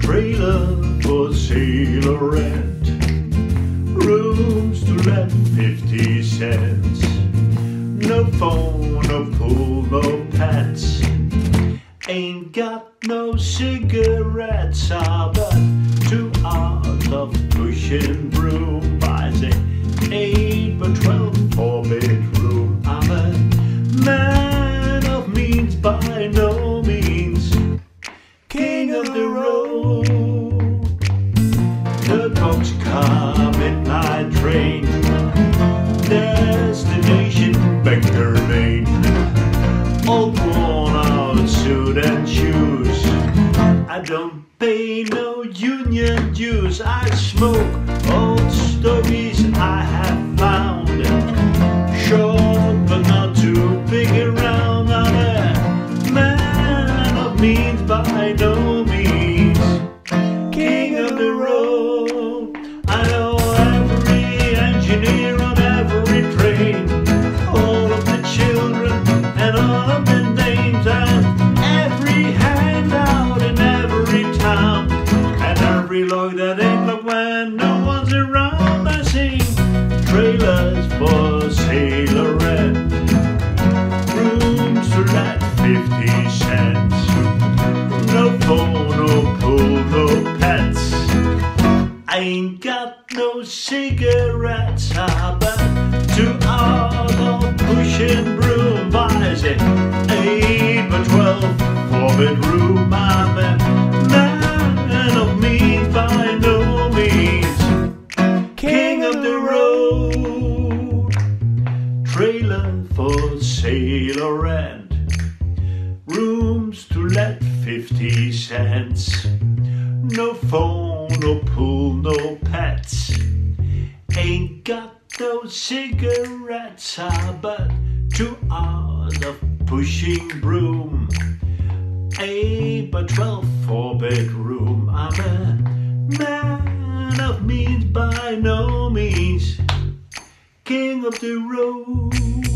Trailer for sale rent. Rooms to let 50 cents. No phone, no pool, no pets. Ain't got no cigarettes, ah, but two hours of pushing broom buys and shoes. I don't pay no union dues. I smoke old stories I have found. Short but not too big around. I'm a man of means by no means. Let 50 cents. No phone, no pool, no pets. I ain't got no cigarettes, ah, but two hours of pushing broom buys it. Eight by twelve, four bedroom. I'm a man of means by no means. King of the road. Trailer for sale or rent. Rooms to let 50 cents. No phone, no pool, no pets. Ain't got no cigarettes, ah, but two hours of pushing broom. Eight by twelve, four bedroom. I'm a man of means by no means. King of the road.